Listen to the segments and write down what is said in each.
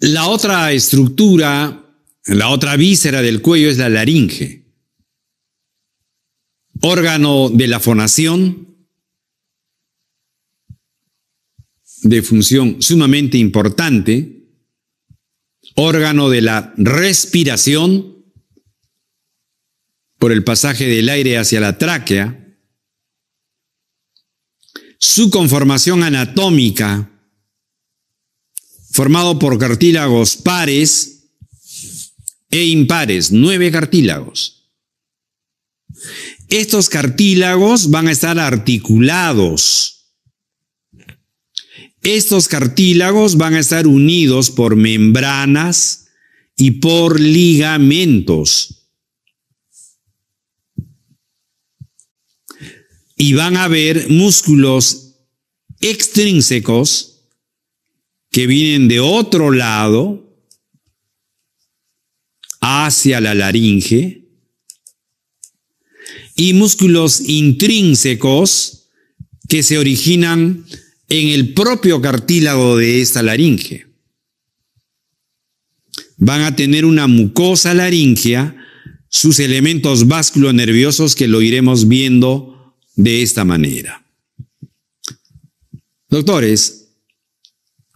La otra estructura, la otra víscera del cuello es la laringe, órgano de la fonación, de función sumamente importante, órgano de la respiración, por el pasaje del aire hacia la tráquea, su conformación anatómica, formado por cartílagos pares e impares, nueve cartílagos. Estos cartílagos van a estar articulados. Estos cartílagos van a estar unidos por membranas y por ligamentos. y van a haber músculos extrínsecos que vienen de otro lado hacia la laringe y músculos intrínsecos que se originan en el propio cartílago de esta laringe. Van a tener una mucosa laringea, sus elementos nerviosos que lo iremos viendo de esta manera. Doctores,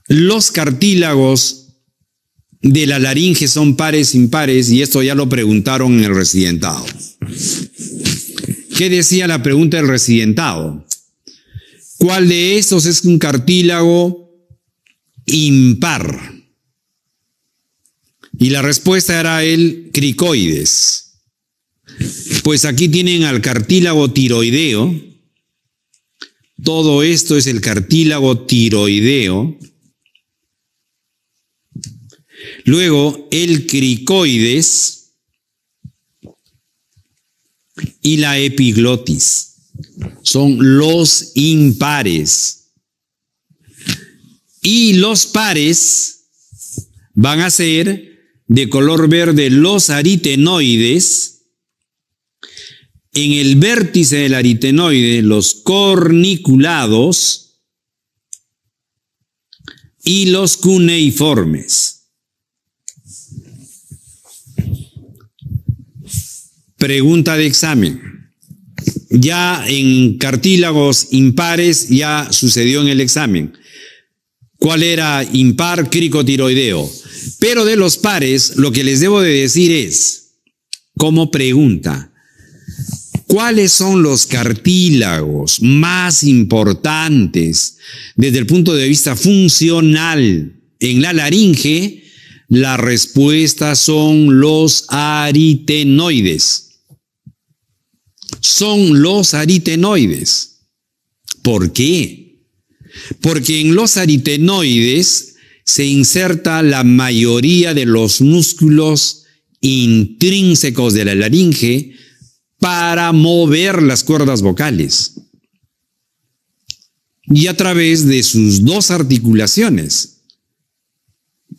los cartílagos de la laringe son pares impares y esto ya lo preguntaron en el residentado. ¿Qué decía la pregunta del residentado? ¿Cuál de estos es un cartílago impar? Y la respuesta era el cricoides. Pues aquí tienen al cartílago tiroideo. Todo esto es el cartílago tiroideo. Luego el cricoides y la epiglotis. Son los impares. Y los pares van a ser de color verde los aritenoides en el vértice del aritenoide, los corniculados y los cuneiformes. Pregunta de examen. Ya en cartílagos impares ya sucedió en el examen. ¿Cuál era impar cricotiroideo? Pero de los pares, lo que les debo de decir es, como pregunta, ¿Cuáles son los cartílagos más importantes desde el punto de vista funcional en la laringe? La respuesta son los aritenoides. Son los aritenoides. ¿Por qué? Porque en los aritenoides se inserta la mayoría de los músculos intrínsecos de la laringe para mover las cuerdas vocales. Y a través de sus dos articulaciones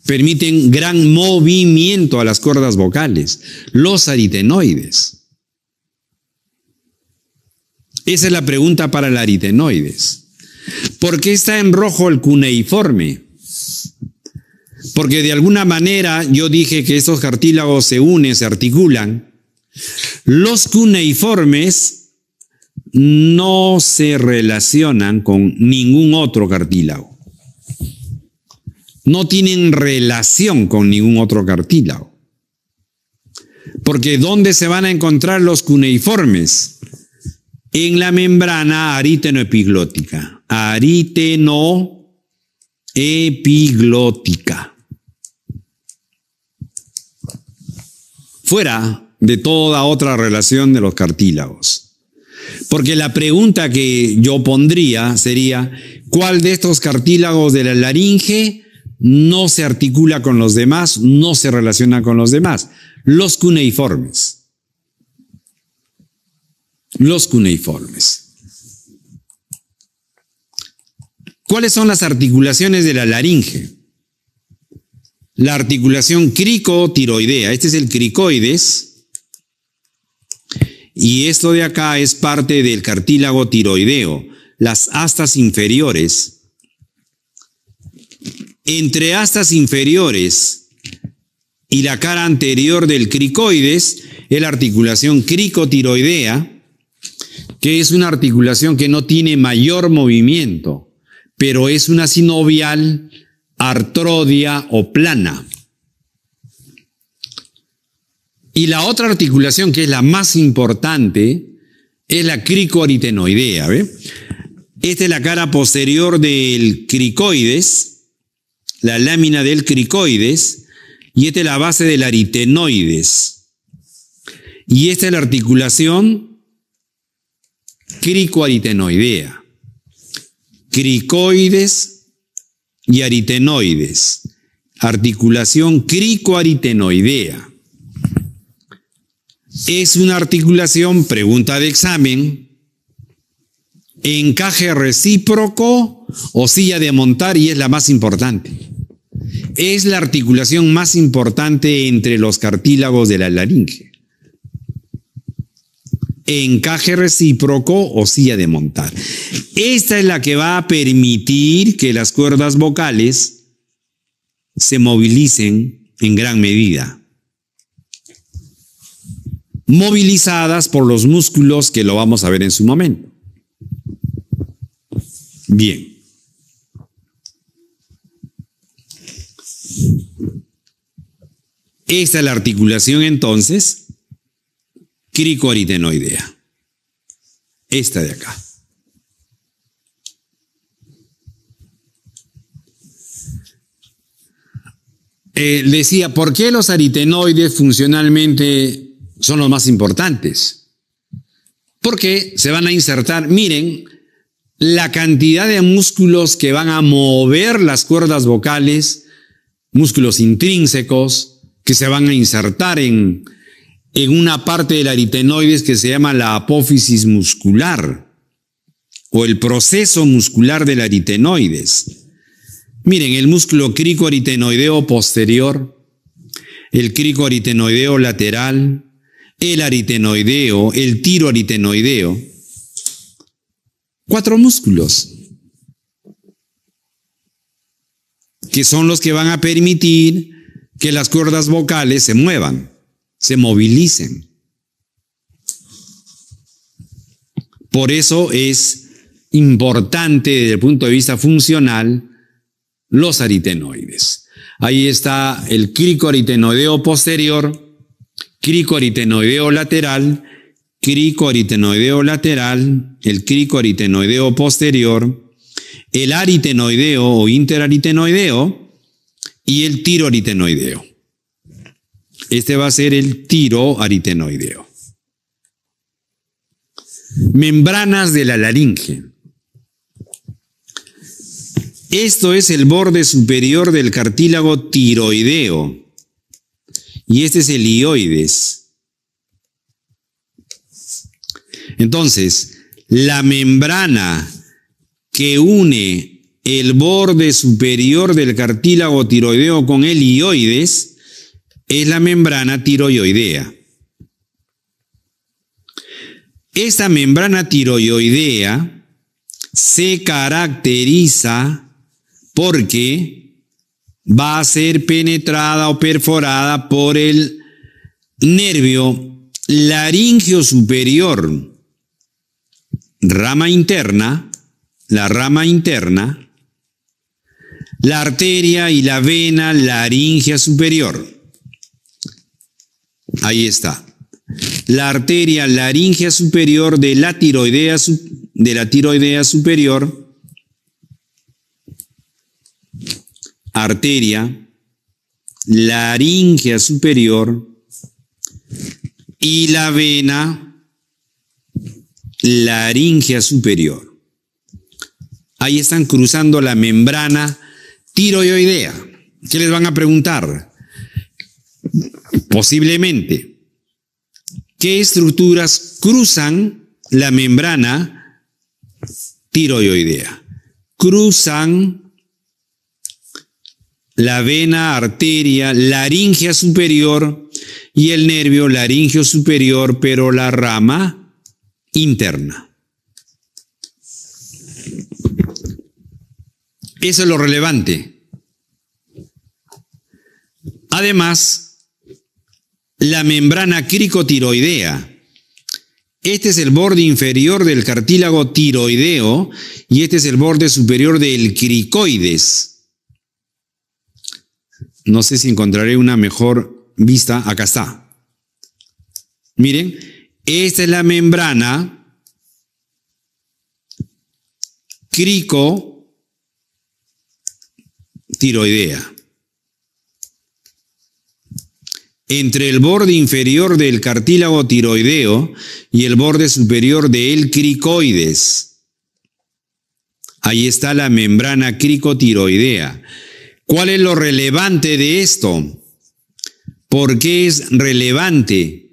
permiten gran movimiento a las cuerdas vocales, los aritenoides. Esa es la pregunta para el aritenoides. ¿Por qué está en rojo el cuneiforme? Porque de alguna manera yo dije que estos cartílagos se unen, se articulan los cuneiformes no se relacionan con ningún otro cartílago. No tienen relación con ningún otro cartílago. Porque ¿dónde se van a encontrar los cuneiformes? En la membrana aritenoepiglótica. Aritenoepiglótica. Fuera de toda otra relación de los cartílagos. Porque la pregunta que yo pondría sería, ¿cuál de estos cartílagos de la laringe no se articula con los demás, no se relaciona con los demás? Los cuneiformes. Los cuneiformes. ¿Cuáles son las articulaciones de la laringe? La articulación cricotiroidea, este es el cricoides, y esto de acá es parte del cartílago tiroideo, las astas inferiores. entre astas inferiores y la cara anterior del cricoides es la articulación cricotiroidea, que es una articulación que no tiene mayor movimiento, pero es una sinovial artrodia o plana. Y la otra articulación, que es la más importante, es la cricoaritenoidea. Esta es la cara posterior del cricoides, la lámina del cricoides, y esta es la base del aritenoides. Y esta es la articulación cricoaritenoidea. Cricoides y aritenoides. Articulación cricoaritenoidea. Es una articulación, pregunta de examen, encaje recíproco o silla de montar y es la más importante. Es la articulación más importante entre los cartílagos de la laringe. Encaje recíproco o silla de montar. Esta es la que va a permitir que las cuerdas vocales se movilicen en gran medida movilizadas por los músculos que lo vamos a ver en su momento. Bien. Esta es la articulación entonces cricoaritenoidea. Esta de acá. Eh, decía, ¿por qué los aritenoides funcionalmente son los más importantes? Porque se van a insertar, miren, la cantidad de músculos que van a mover las cuerdas vocales, músculos intrínsecos, que se van a insertar en, en una parte del aritenoides que se llama la apófisis muscular o el proceso muscular del aritenoides. Miren, el músculo cricoaritenoideo posterior, el cricoaritenoideo lateral, el aritenoideo, el tiroaritenoideo, cuatro músculos, que son los que van a permitir que las cuerdas vocales se muevan, se movilicen. Por eso es importante desde el punto de vista funcional los aritenoides. Ahí está el cricoaritenoideo posterior, cricoaritenoideo lateral cricoaritenoideo lateral, el cricoaritenoideo posterior, el aritenoideo o interaritenoideo y el tiroaritenoideo. Este va a ser el tiroaritenoideo. Membranas de la laringe. Esto es el borde superior del cartílago tiroideo y este es el ioides. Entonces, la membrana que une el borde superior del cartílago tiroideo con el ioides es la membrana tiroidea. Esta membrana tiroidea se caracteriza porque va a ser penetrada o perforada por el nervio laringio superior rama interna, la rama interna, la arteria y la vena laringea superior. Ahí está. La arteria laringea superior de la tiroidea, de la tiroidea superior. Arteria laringea superior y la vena laringea superior. Ahí están cruzando la membrana tiroidea. ¿Qué les van a preguntar? Posiblemente, ¿qué estructuras cruzan la membrana tiroidea? Cruzan la vena arteria laringea superior y el nervio laringeo superior, pero la rama interna. Eso es lo relevante. Además, la membrana cricotiroidea. Este es el borde inferior del cartílago tiroideo y este es el borde superior del cricoides. No sé si encontraré una mejor vista. Acá está. Miren, esta es la membrana crico tiroidea. Entre el borde inferior del cartílago tiroideo y el borde superior del cricoides. Ahí está la membrana cricotiroidea. ¿Cuál es lo relevante de esto? ¿Por qué es relevante?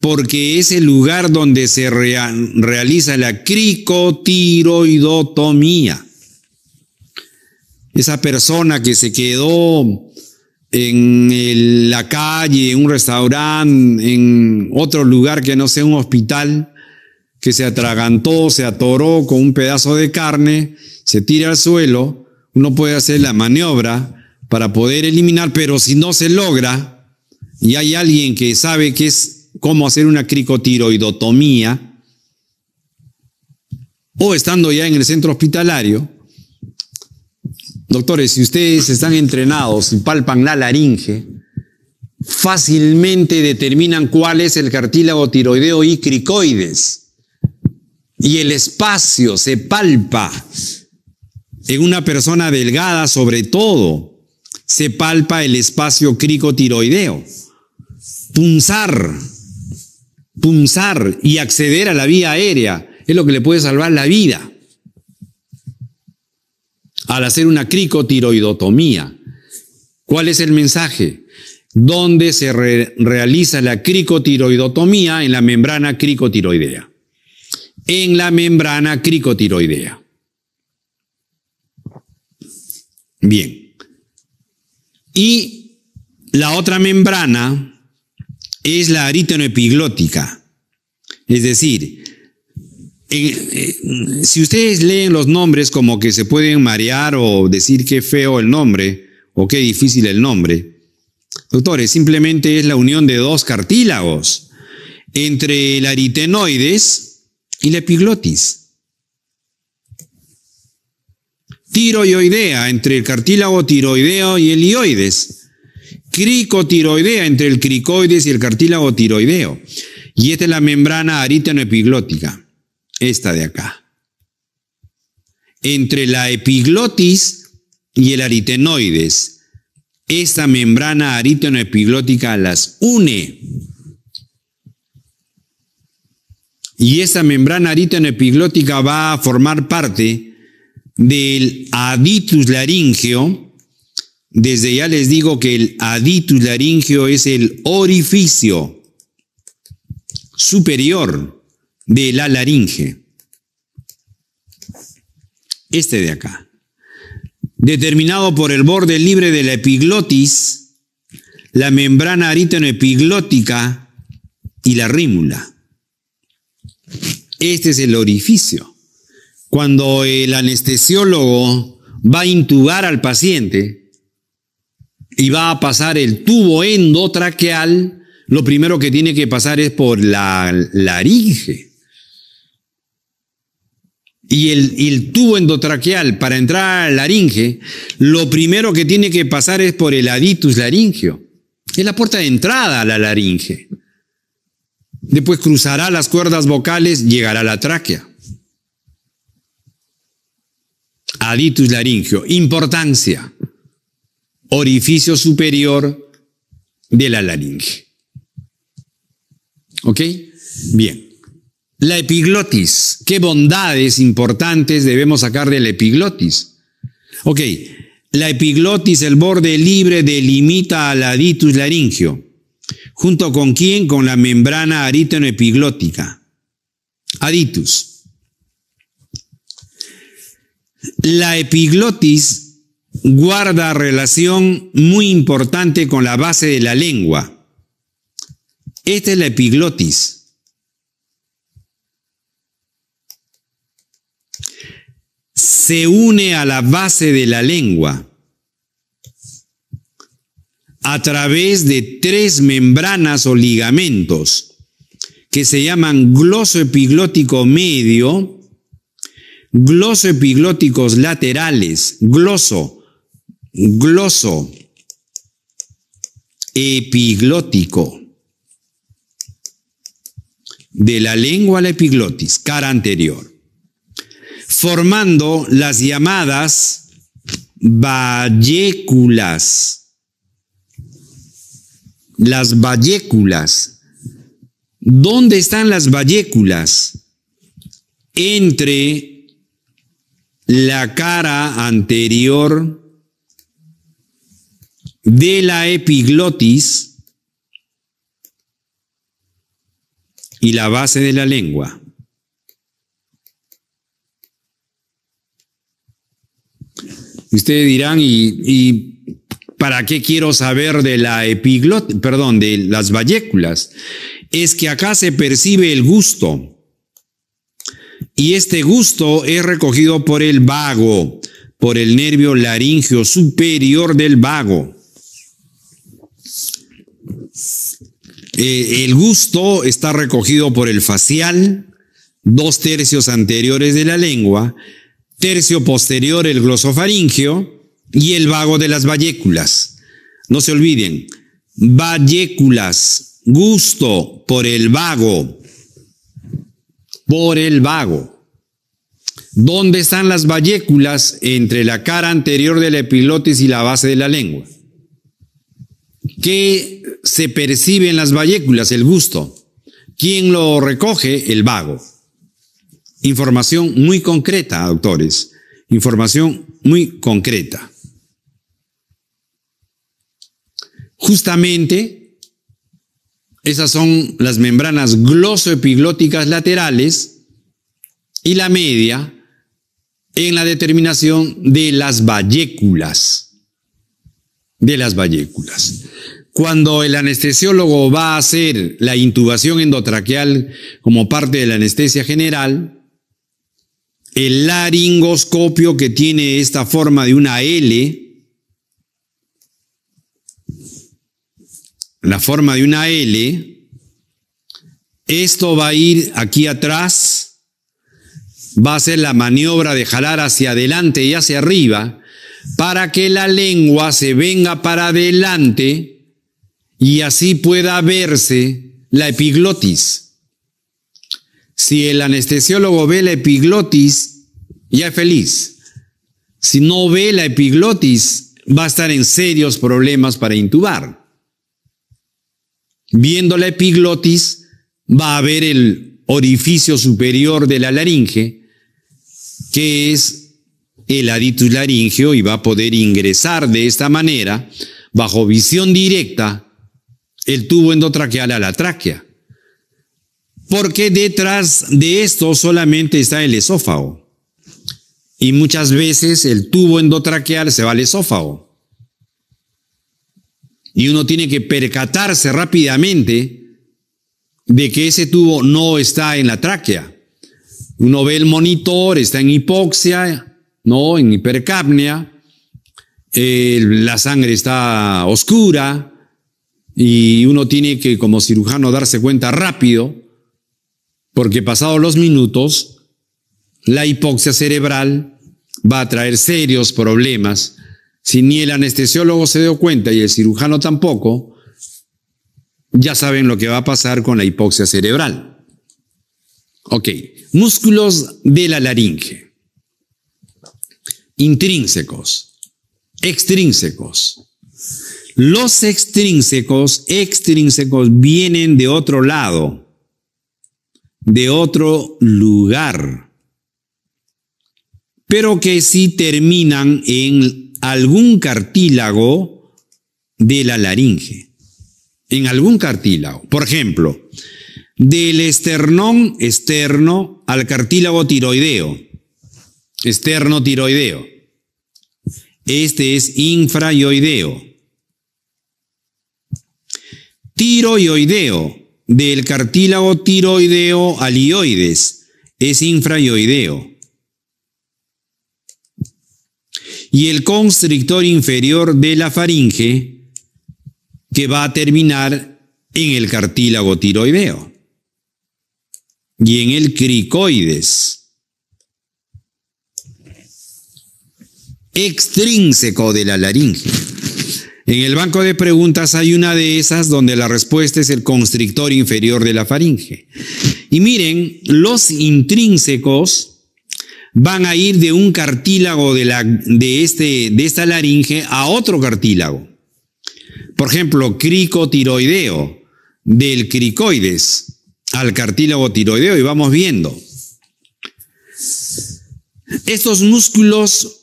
porque es el lugar donde se realiza la cricotiroidotomía. Esa persona que se quedó en la calle, en un restaurante, en otro lugar que no sea un hospital, que se atragantó, se atoró con un pedazo de carne, se tira al suelo, uno puede hacer la maniobra para poder eliminar, pero si no se logra y hay alguien que sabe que es cómo hacer una cricotiroidotomía, o estando ya en el centro hospitalario, doctores, si ustedes están entrenados y palpan la laringe, fácilmente determinan cuál es el cartílago tiroideo y cricoides. Y el espacio se palpa en una persona delgada, sobre todo, se palpa el espacio cricotiroideo. Punzar punzar y acceder a la vía aérea es lo que le puede salvar la vida. Al hacer una cricotiroidotomía. ¿Cuál es el mensaje? ¿Dónde se realiza la cricotiroidotomía? En la membrana cricotiroidea. En la membrana cricotiroidea. Bien. Y la otra membrana es la aritenoepiglótica. Es decir, eh, si ustedes leen los nombres como que se pueden marear o decir qué feo el nombre o qué difícil el nombre, doctores, simplemente es la unión de dos cartílagos entre el aritenoides y la epiglotis. Tiroidea entre el cartílago tiroideo y el ioides cricotiroidea entre el cricoides y el cartílago tiroideo. Y esta es la membrana aritenoepiglótica, esta de acá. Entre la epiglotis y el aritenoides, esta membrana aritenoepiglótica las une. Y esta membrana aritenoepiglótica va a formar parte del aditus laringeo, desde ya les digo que el aditus laringeo es el orificio superior de la laringe. Este de acá. Determinado por el borde libre de la epiglotis, la membrana aritenoepiglótica y la rímula. Este es el orificio. Cuando el anestesiólogo va a intubar al paciente, y va a pasar el tubo endotraqueal, lo primero que tiene que pasar es por la laringe. Y el, el, tubo endotraqueal para entrar a la laringe, lo primero que tiene que pasar es por el aditus laringio. Es la puerta de entrada a la laringe. Después cruzará las cuerdas vocales, llegará a la tráquea. Aditus laringio. Importancia orificio superior de la laringe. ¿Ok? Bien. La epiglotis. ¿Qué bondades importantes debemos sacar de la epiglotis? Ok. La epiglotis, el borde libre, delimita al aditus laringio. ¿Junto con quién? Con la membrana aritenoepiglótica. Aditus. La epiglotis guarda relación muy importante con la base de la lengua. Esta es la epiglotis. Se une a la base de la lengua. A través de tres membranas o ligamentos que se llaman gloso epiglótico medio, gloso epiglóticos laterales, gloso, gloso epiglótico de la lengua a la epiglotis, cara anterior, formando las llamadas valléculas. Las valléculas. ¿Dónde están las valléculas? Entre la cara anterior de la epiglotis y la base de la lengua. Ustedes dirán, ¿y, para qué quiero saber de la epiglotis, perdón, de las valléculas? Es que acá se percibe el gusto. Y este gusto es recogido por el vago, por el nervio laringio superior del vago. Eh, el gusto está recogido por el facial, dos tercios anteriores de la lengua, tercio posterior el glosofaringio y el vago de las valléculas. No se olviden, valléculas, gusto por el vago, por el vago. ¿Dónde están las valléculas entre la cara anterior de la epilotis y la base de la lengua? ¿Qué se percibe en las valléculas? El gusto. ¿Quién lo recoge? El vago. Información muy concreta, doctores. Información muy concreta. Justamente, esas son las membranas glosoepiglóticas laterales y la media en la determinación de las valléculas. De las valléculas. Cuando el anestesiólogo va a hacer la intubación endotraqueal como parte de la anestesia general, el laringoscopio que tiene esta forma de una L, la forma de una L, esto va a ir aquí atrás, va a hacer la maniobra de jalar hacia adelante y hacia arriba para que la lengua se venga para adelante y así pueda verse la epiglotis. Si el anestesiólogo ve la epiglotis, ya es feliz. Si no ve la epiglotis, va a estar en serios problemas para intubar. Viendo la epiglotis, va a ver el orificio superior de la laringe, que es el aditus laringeo, y va a poder ingresar de esta manera, bajo visión directa, el tubo endotraqueal a la tráquea. Porque detrás de esto solamente está el esófago. Y muchas veces el tubo endotraqueal se va al esófago. Y uno tiene que percatarse rápidamente de que ese tubo no está en la tráquea. Uno ve el monitor, está en hipoxia, no, en hipercapnia, la sangre está oscura, y uno tiene que como cirujano darse cuenta rápido, porque pasados los minutos, la hipoxia cerebral va a traer serios problemas. Si ni el anestesiólogo se dio cuenta y el cirujano tampoco, ya saben lo que va a pasar con la hipoxia cerebral. Ok, músculos de la laringe. Intrínsecos, extrínsecos. Los extrínsecos, extrínsecos vienen de otro lado, de otro lugar, pero que sí terminan en algún cartílago de la laringe, en algún cartílago. Por ejemplo, del esternón externo al cartílago tiroideo, externo tiroideo. Este es infrayoideo tiroideo, del cartílago tiroideo alioides, es infrayoideo. Y el constrictor inferior de la faringe que va a terminar en el cartílago tiroideo y en el cricoides, extrínseco de la laringe. En el banco de preguntas hay una de esas donde la respuesta es el constrictor inferior de la faringe. Y miren, los intrínsecos van a ir de un cartílago de, la, de, este, de esta laringe a otro cartílago. Por ejemplo, cricotiroideo, del cricoides al cartílago tiroideo y vamos viendo. Estos músculos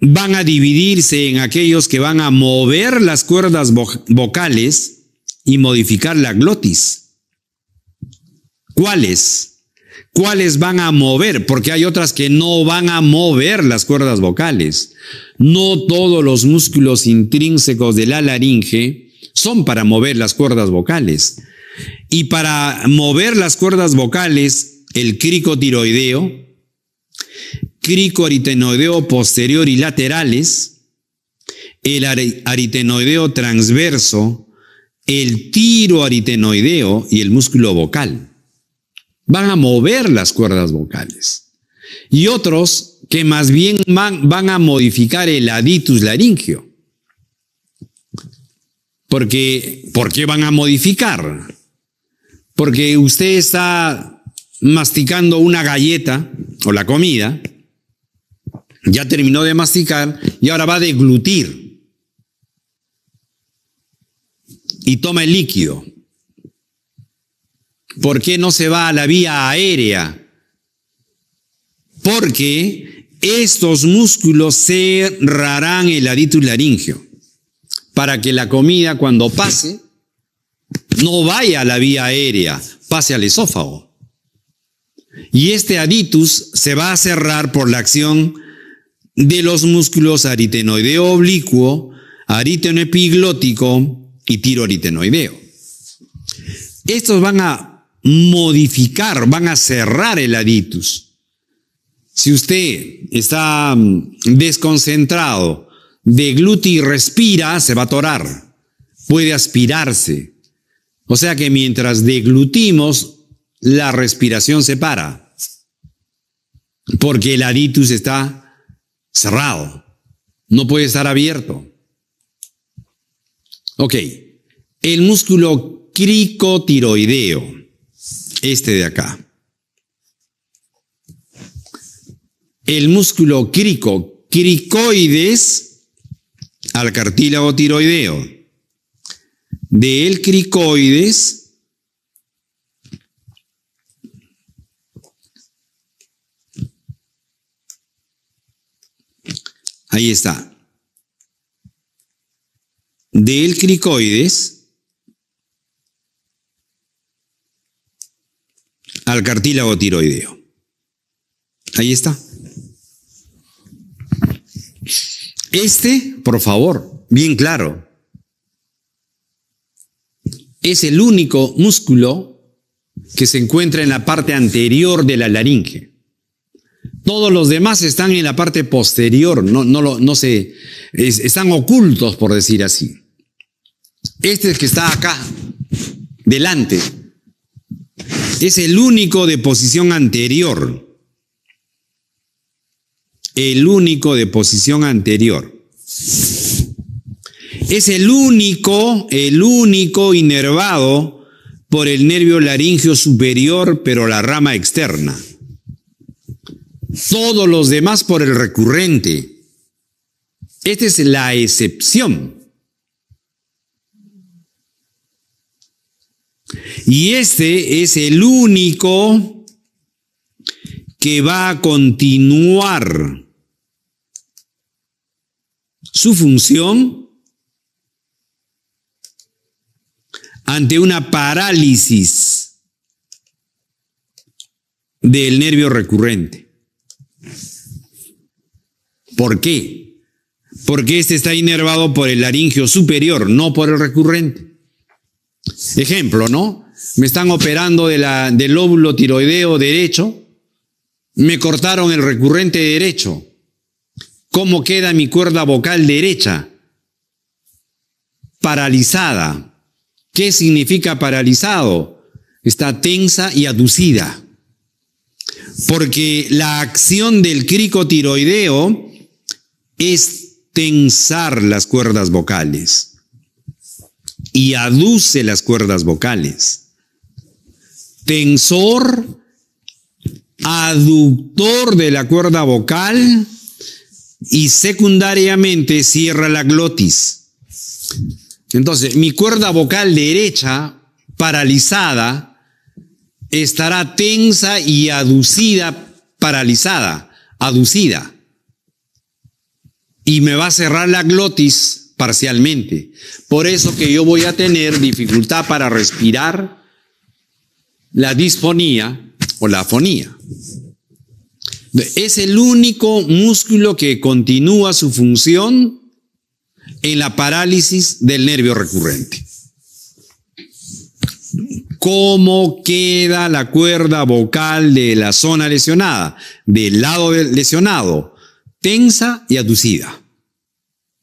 van a dividirse en aquellos que van a mover las cuerdas vocales y modificar la glotis. ¿Cuáles? ¿Cuáles van a mover? Porque hay otras que no van a mover las cuerdas vocales. No todos los músculos intrínsecos de la laringe son para mover las cuerdas vocales. Y para mover las cuerdas vocales, el cricotiroideo, cricoaritenoideo posterior y laterales, el aritenoideo transverso, el tiroaritenoideo y el músculo vocal. Van a mover las cuerdas vocales. Y otros que más bien van, a modificar el aditus laringio. Porque, ¿por qué van a modificar? Porque usted está masticando una galleta o la comida, ya terminó de masticar y ahora va a deglutir. Y toma el líquido. ¿Por qué no se va a la vía aérea? Porque estos músculos cerrarán el aditus laringio para que la comida cuando pase no vaya a la vía aérea, pase al esófago. Y este aditus se va a cerrar por la acción de los músculos aritenoideo oblicuo, aritenoepiglótico y tiroaritenoideo. Estos van a modificar, van a cerrar el aditus. Si usted está mm, desconcentrado, degluta y respira, se va a atorar. Puede aspirarse, o sea que mientras deglutimos, la respiración se para, porque el aditus está cerrado, no puede estar abierto. Ok, el músculo cricotiroideo, este de acá. El músculo crico, cricoides al cartílago tiroideo del cricoides Ahí está. Del cricoides al cartílago tiroideo. Ahí está. Este, por favor, bien claro es el único músculo que se encuentra en la parte anterior de la laringe. Todos los demás están en la parte posterior, no, no, no se, están ocultos, por decir así. Este que está acá, delante, es el único de posición anterior. El único de posición anterior es el único, el único inervado por el nervio laringio superior, pero la rama externa. Todos los demás por el recurrente. Esta es la excepción. Y este es el único que va a continuar su función ante una parálisis del nervio recurrente. ¿Por qué? Porque este está inervado por el laringio superior, no por el recurrente. Ejemplo, ¿no? Me están operando del lóbulo tiroideo derecho, me cortaron el recurrente derecho. ¿Cómo queda mi cuerda vocal derecha? Paralizada ¿Qué significa paralizado? Está tensa y aducida. Porque la acción del cricotiroideo es tensar las cuerdas vocales y aduce las cuerdas vocales. Tensor, aductor de la cuerda vocal y secundariamente cierra la glotis. Entonces, mi cuerda vocal derecha, paralizada, estará tensa y aducida, paralizada, aducida. Y me va a cerrar la glotis parcialmente. Por eso que yo voy a tener dificultad para respirar, la disfonía o la afonía. Es el único músculo que continúa su función en la parálisis del nervio recurrente. ¿Cómo queda la cuerda vocal de la zona lesionada? Del lado lesionado, tensa y aducida.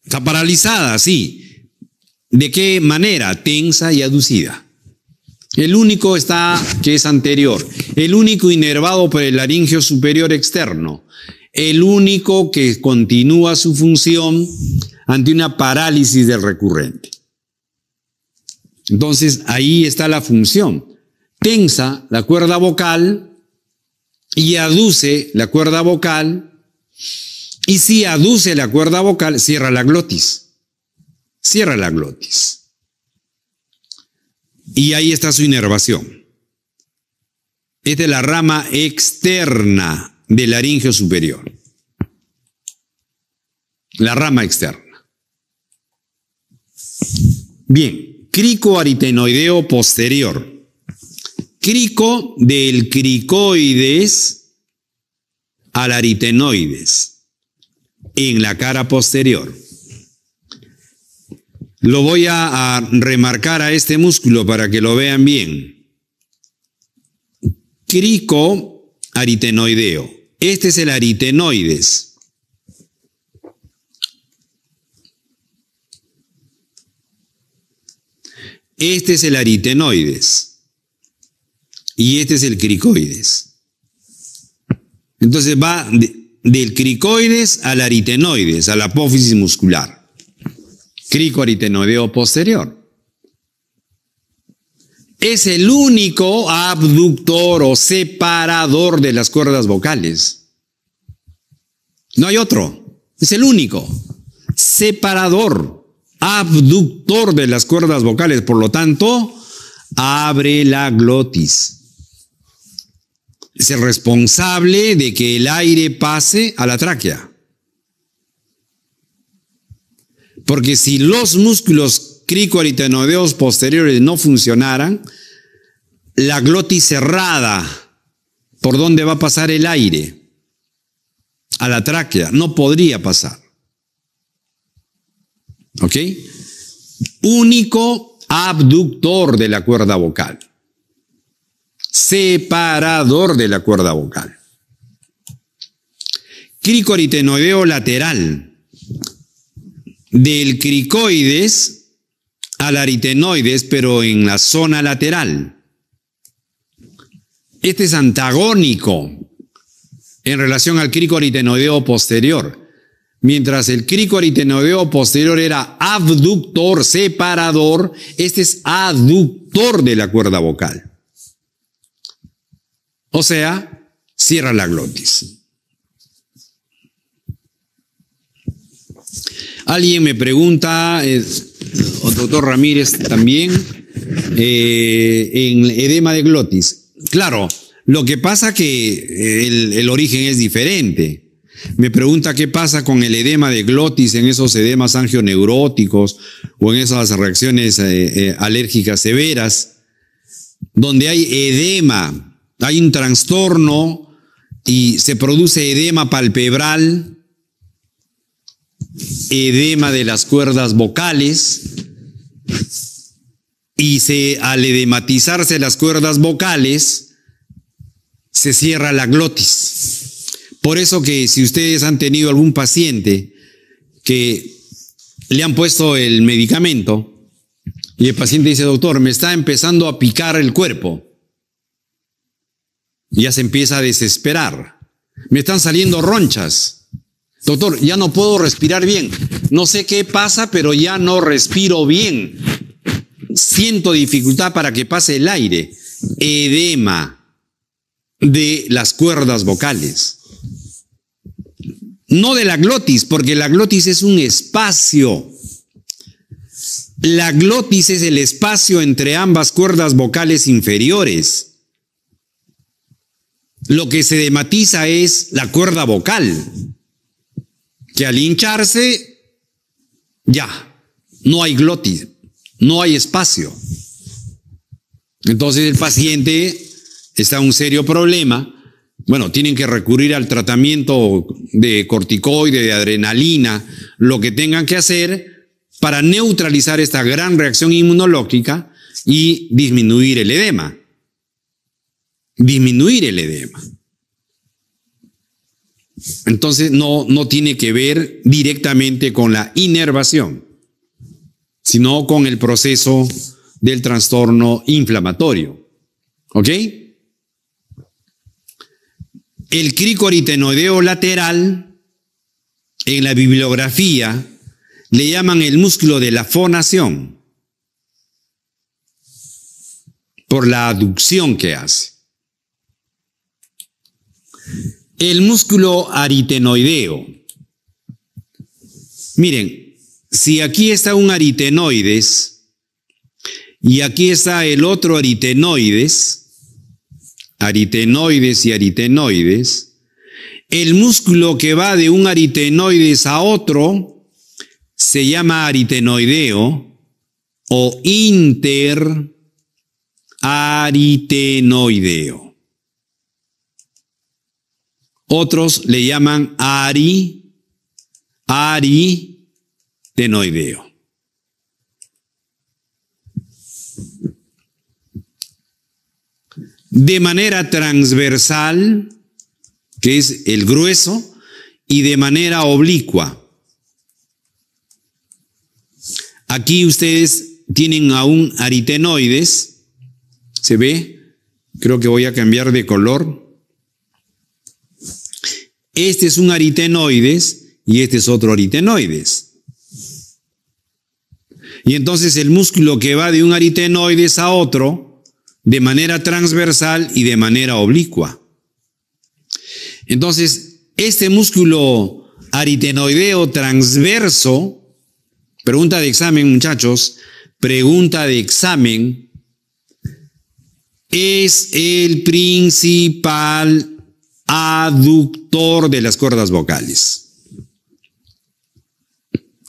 Está paralizada, sí. ¿De qué manera? Tensa y aducida. El único está que es anterior. El único inervado por el laringio superior externo. El único que continúa su función ante una parálisis del recurrente. Entonces ahí está la función. Tensa la cuerda vocal y aduce la cuerda vocal. Y si aduce la cuerda vocal, cierra la glotis. Cierra la glotis. Y ahí está su inervación. Es de la rama externa del laringio superior. La rama externa. Bien, crico aritenoideo posterior. Crico del cricoides al aritenoides en la cara posterior. Lo voy a, remarcar a este músculo para que lo vean bien. Crico aritenoideo. Este es el aritenoides. Este es el aritenoides. Y este es el cricoides. Entonces va del cricoides al aritenoides, a la apófisis muscular cricoaritenoideo posterior. Es el único abductor o separador de las cuerdas vocales. No hay otro. Es el único. Separador, abductor de las cuerdas vocales. Por lo tanto, abre la glotis. Es el responsable de que el aire pase a la tráquea. Porque si los músculos cricoaritenoideos posteriores no funcionaran, la glotis cerrada, por donde va a pasar el aire, a la tráquea, no podría pasar. ¿Ok? Único abductor de la cuerda vocal. Separador de la cuerda vocal. Cricoaritenoideo lateral del cricoides al aritenoides, pero en la zona lateral. Este es antagónico en relación al cricoaritenoideo posterior. Mientras el cricoaritenoideo posterior era abductor, separador, este es aductor de la cuerda vocal. O sea, cierra la glotis. Alguien me pregunta, el doctor Ramírez también, eh, en edema de glotis. Claro, lo que pasa que el, el, origen es diferente. Me pregunta qué pasa con el edema de glotis en esos edemas angioneuróticos o en esas reacciones eh, eh, alérgicas severas, donde hay edema, hay un trastorno y se produce edema palpebral edema de las cuerdas vocales y se, al edematizarse las cuerdas vocales se cierra la glotis. Por eso que si ustedes han tenido algún paciente que le han puesto el medicamento Y el paciente dice, doctor, me está empezando a picar el cuerpo. Ya se empieza a desesperar. Me están saliendo ronchas. Doctor, ya no puedo respirar bien. No sé qué pasa, pero ya no respiro bien. Siento dificultad para que pase el aire. Edema de las cuerdas vocales. No de la glotis, porque la glotis es un espacio. La glotis es el espacio entre ambas cuerdas vocales inferiores. Lo que se dematiza es la cuerda vocal, que al hincharse, ya, no hay glotis, no hay espacio. Entonces el paciente está en un serio problema. Bueno, tienen que recurrir al tratamiento de corticoide, de adrenalina, lo que tengan que hacer para neutralizar esta gran reacción inmunológica y disminuir el edema disminuir el edema. Entonces no, no tiene que ver directamente con la inervación, sino con el proceso del trastorno inflamatorio. ¿Ok? El cricoaritenoideo lateral, en la bibliografía, le llaman el músculo de la fonación, por la aducción que hace. El músculo aritenoideo. Miren, si aquí está un aritenoides y aquí está el otro aritenoides, aritenoides y aritenoides, el músculo que va de un aritenoides a otro se llama aritenoideo o interaritenoideo. Otros le llaman ari, ari tenoideo. De manera transversal, que es el grueso, y de manera oblicua. Aquí ustedes tienen aún aritenoides, ¿se ve? Creo que voy a cambiar de color. Este es un aritenoides y este es otro aritenoides. Y entonces el músculo que va de un aritenoides a otro, de manera transversal y de manera oblicua. Entonces, este músculo aritenoideo transverso, pregunta de examen muchachos, pregunta de examen, es el principal aductor de las cuerdas vocales.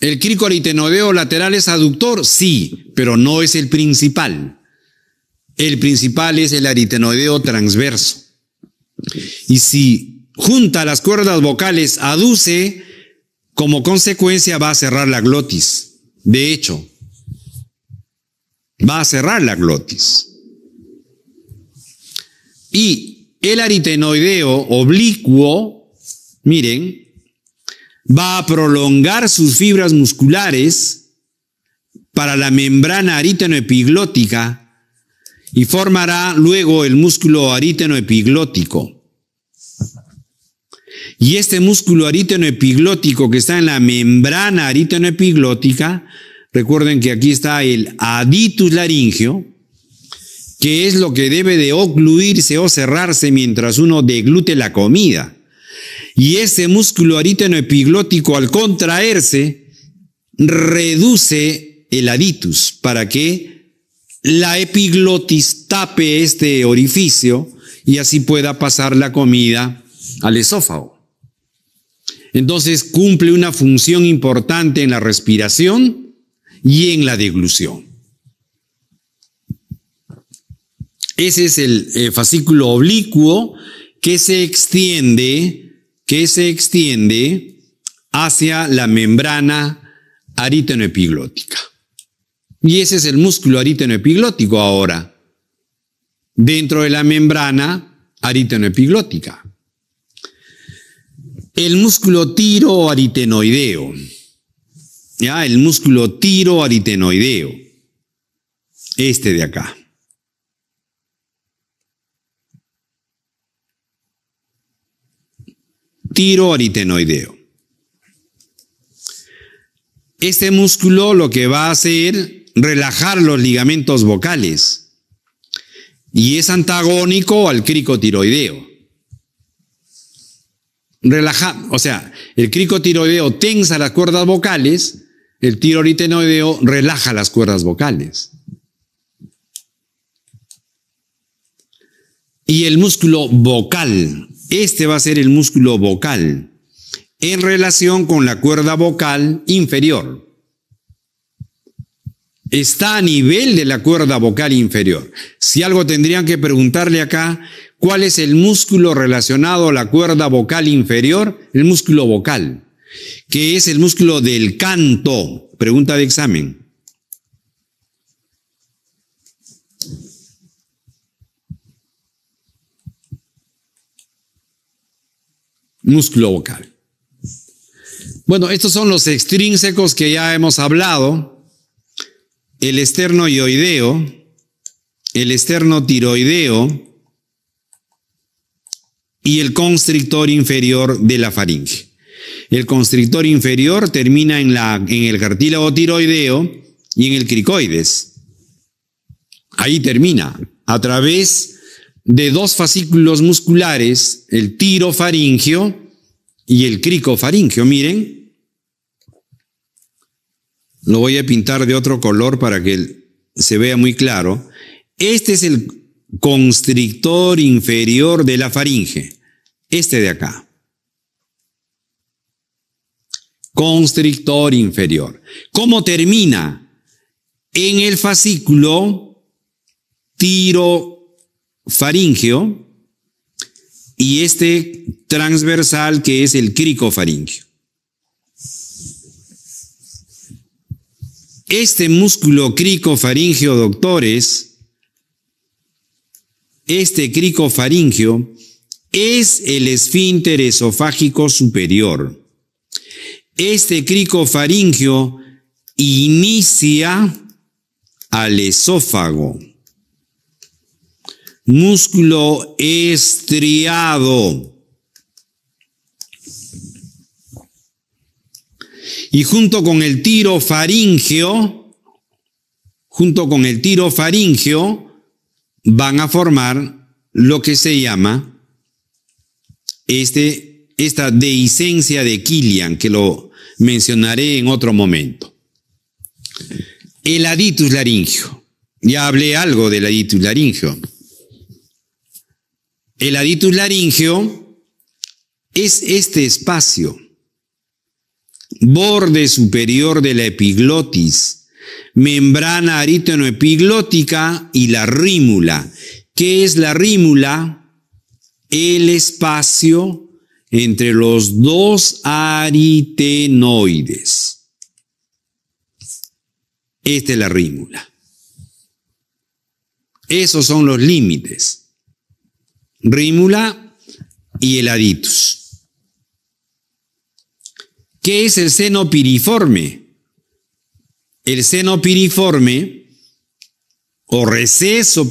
¿El crico aritenoideo lateral es aductor? Sí, pero no es el principal. El principal es el aritenoideo transverso. Y si junta las cuerdas vocales aduce, como consecuencia va a cerrar la glotis. De hecho, va a cerrar la glotis. Y el aritenoideo oblicuo, miren, va a prolongar sus fibras musculares para la membrana aritenoepiglótica y formará luego el músculo aritenoepiglótico. Y este músculo aritenoepiglótico que está en la membrana aritenoepiglótica, recuerden que aquí está el aditus laringio, que es lo que debe de ocluirse o cerrarse mientras uno deglute la comida. Y ese músculo aritenoepiglótico al contraerse reduce el aditus para que la epiglotis tape este orificio y así pueda pasar la comida al esófago. Entonces cumple una función importante en la respiración y en la deglución. Ese es el eh, fascículo oblicuo que se extiende, que se extiende hacia la membrana aritenoepiglótica. Y ese es el músculo aritenoepiglótico ahora, dentro de la membrana aritenoepiglótica. El músculo tiroaritenoideo. ¿Ya? El músculo tiroaritenoideo Este de acá. Tiroaritenoideo. Este músculo lo que va a hacer relajar los ligamentos vocales y es antagónico al cricotiroideo. Relaja, o sea, el cricotiroideo tensa las cuerdas vocales, el tiroaritenoideo relaja las cuerdas vocales. Y el músculo vocal, este va a ser el músculo vocal en relación con la cuerda vocal inferior. Está a nivel de la cuerda vocal inferior. Si algo tendrían que preguntarle acá, ¿cuál es el músculo relacionado a la cuerda vocal inferior? El músculo vocal, que es el músculo del canto. Pregunta de examen. Músculo vocal. Bueno, estos son los extrínsecos que ya hemos hablado. El esternoioideo, el esternotiroideo y el constrictor inferior de la faringe. El constrictor inferior termina en, la, en el cartílago tiroideo y en el cricoides. Ahí termina, a través de dos fascículos musculares, el tirofaringio y el cricofaringio. Miren, lo voy a pintar de otro color para que se vea muy claro. Este es el constrictor inferior de la faringe, este de acá. Constrictor inferior. ¿Cómo termina? En el fascículo tirofaringio y este transversal que es el cricofaringio. Este músculo cricofaringio, doctores, este cricofaringio es el esfínter esofágico superior. Este cricofaringio inicia al esófago. Músculo estriado. Y junto con el tiro faringeo, junto con el tiro faringeo, van a formar lo que se llama este, esta dehiscencia de Killian, que lo mencionaré en otro momento. El aditus laringio. Ya hablé algo del aditus laringio. El aditus laringio es este espacio borde superior de la epiglotis, membrana arítono-epiglótica y la rímula. ¿Qué es la rímula? El espacio entre los dos aritenoides. Esta es la rímula. Esos son los límites. Rímula y el aditus. ¿Qué es el seno piriforme? El seno piriforme o receso,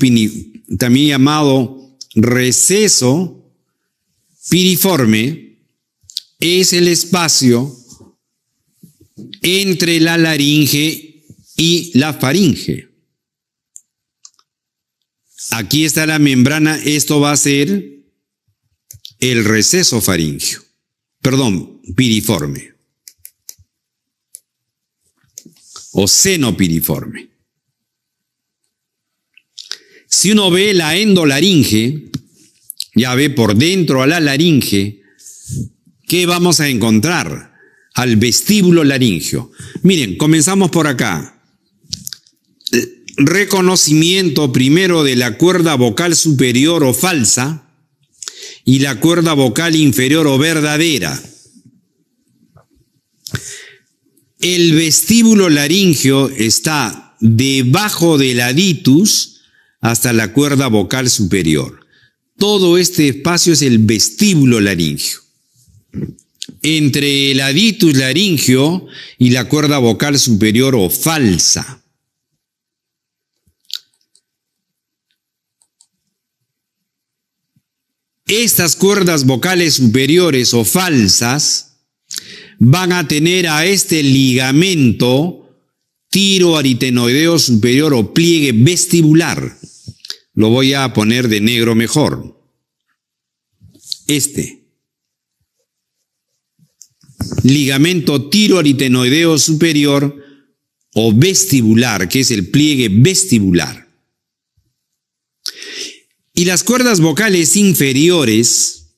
también llamado receso piriforme, es el espacio entre la laringe y la faringe. Aquí está la membrana, esto va a ser el receso faringio, perdón, piriforme. o seno piriforme. Si uno ve la endolaringe, ya ve por dentro a la laringe, ¿qué vamos a encontrar? Al vestíbulo laringio. Miren, comenzamos por acá. Reconocimiento primero de la cuerda vocal superior o falsa y la cuerda vocal inferior o verdadera. El vestíbulo laringio está debajo del aditus hasta la cuerda vocal superior. Todo este espacio es el vestíbulo laringio. Entre el aditus laringio y la cuerda vocal superior o falsa. Estas cuerdas vocales superiores o falsas van a tener a este ligamento tiroaritenoideo superior o pliegue vestibular. Lo voy a poner de negro mejor. Este. Ligamento tiroaritenoideo superior o vestibular, que es el pliegue vestibular. Y las cuerdas vocales inferiores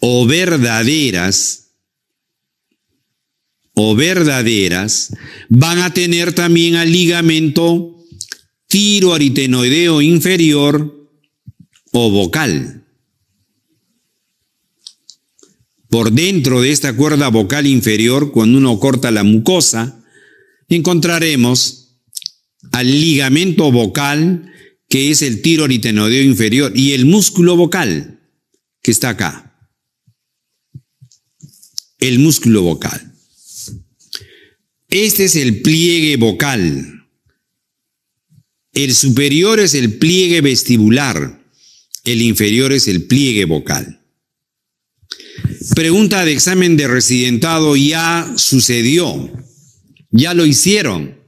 o verdaderas o verdaderas van a tener también al ligamento tiroaritenoideo inferior o vocal. Por dentro de esta cuerda vocal inferior, cuando uno corta la mucosa, encontraremos al ligamento vocal, que es el tiroaritenoideo inferior, y el músculo vocal, que está acá. El músculo vocal. Este es el pliegue vocal. El superior es el pliegue vestibular. El inferior es el pliegue vocal. Pregunta de examen de residentado ya sucedió. Ya lo hicieron.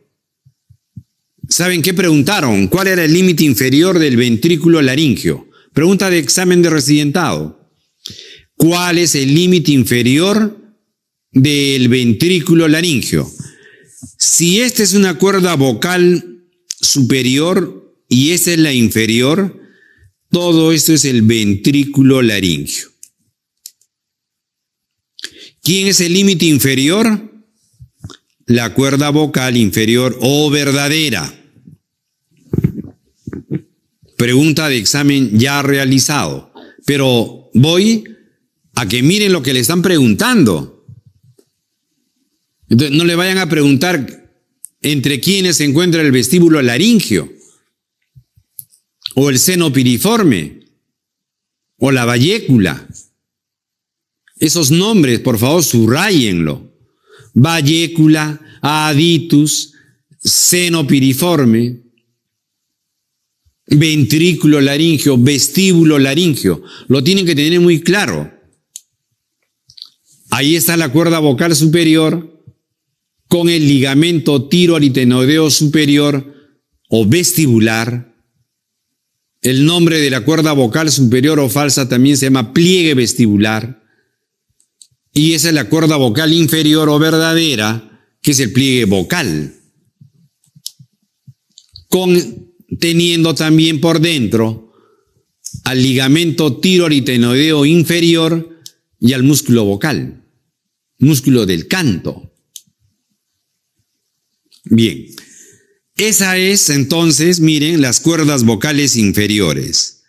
¿Saben qué preguntaron? ¿Cuál era el límite inferior del ventrículo laringio? Pregunta de examen de residentado. ¿Cuál es el límite inferior del ventrículo laringio? Si esta es una cuerda vocal superior y esta es la inferior, todo esto es el ventrículo laringio. ¿Quién es el límite inferior? La cuerda vocal inferior o verdadera. Pregunta de examen ya realizado. Pero voy a que miren lo que le están preguntando. No le vayan a preguntar entre quiénes se encuentra el vestíbulo laringio, o el seno piriforme, o la vallécula. Esos nombres, por favor, subrayenlo. Vallécula, aditus, seno piriforme, ventrículo laringio, vestíbulo laringio. Lo tienen que tener muy claro. Ahí está la cuerda vocal superior con el ligamento tiroaritenoideo superior o vestibular. El nombre de la cuerda vocal superior o falsa también se llama pliegue vestibular. Y esa es la cuerda vocal inferior o verdadera, que es el pliegue vocal. Con, teniendo también por dentro al ligamento tiroaritenoideo inferior y al músculo vocal, músculo del canto. Bien, esa es entonces, miren, las cuerdas vocales inferiores.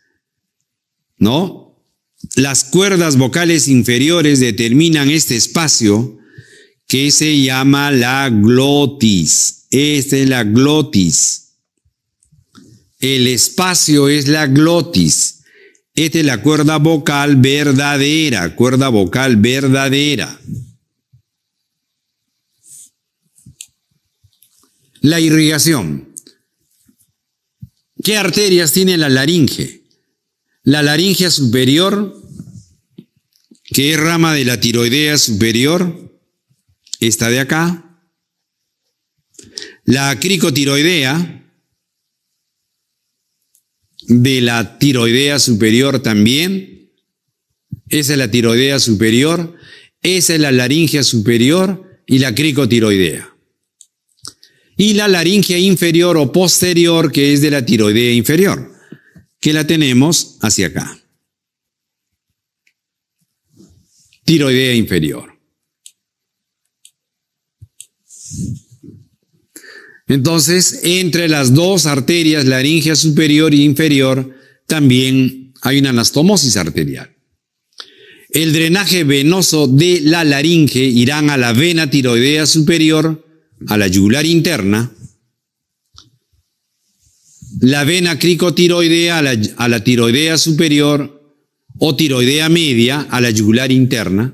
¿No? Las cuerdas vocales inferiores determinan este espacio que se llama la glotis. Esta es la glotis. El espacio es la glotis. Esta es la cuerda vocal verdadera, cuerda vocal verdadera. La irrigación. ¿Qué arterias tiene la laringe? La laringe superior, que es rama de la tiroidea superior, esta de acá. La cricotiroidea, de la tiroidea superior también. Esa es la tiroidea superior. Esa es la laringe superior y la cricotiroidea y la laringe inferior o posterior que es de la tiroidea inferior, que la tenemos hacia acá. Tiroidea inferior. Entonces, entre las dos arterias, laringe superior e inferior, también hay una anastomosis arterial. El drenaje venoso de la laringe irán a la vena tiroidea superior a la yugular interna, la vena cricotiroidea a la, a la tiroidea superior o tiroidea media a la yugular interna,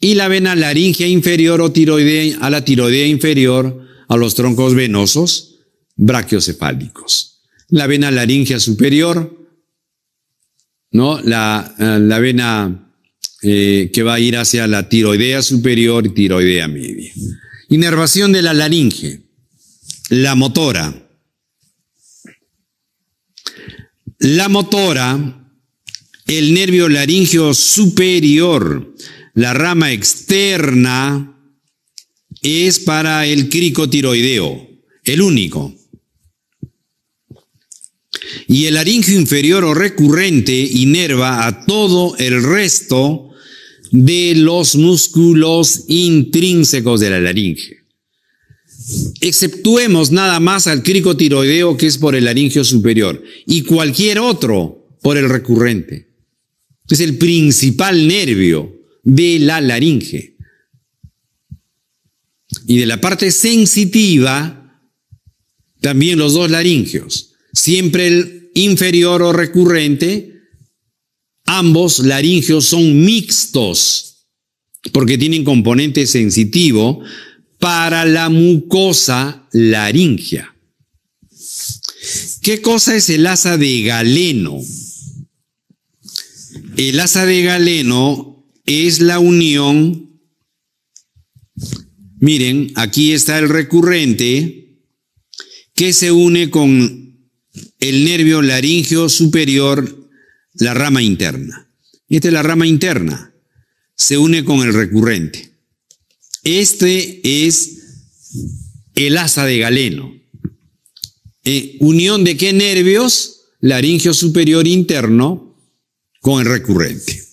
y la vena laringea inferior o tiroidea a la tiroidea inferior a los troncos venosos brachiocefálicos. La vena laringea superior ¿no? La, eh, la vena eh, que va a ir hacia la tiroidea superior y tiroidea media. Inervación de la laringe, la motora. La motora, el nervio laringeo superior, la rama externa, es para el cricotiroideo, el único. Y el laringio inferior o recurrente inerva a todo el resto de los músculos intrínsecos de la laringe. Exceptuemos nada más al cricotiroideo que es por el laringio superior y cualquier otro por el recurrente. Es el principal nervio de la laringe. Y de la parte sensitiva, también los dos laringios. Siempre el inferior o recurrente, ambos laringios son mixtos, porque tienen componente sensitivo para la mucosa laringea. ¿Qué cosa es el asa de galeno? El asa de galeno es la unión, miren, aquí está el recurrente que se une con el nervio laringeo superior, la rama interna. Esta es la rama interna, se une con el recurrente. Este es el asa de galeno. Eh, unión de qué nervios? Laringio superior interno con el recurrente.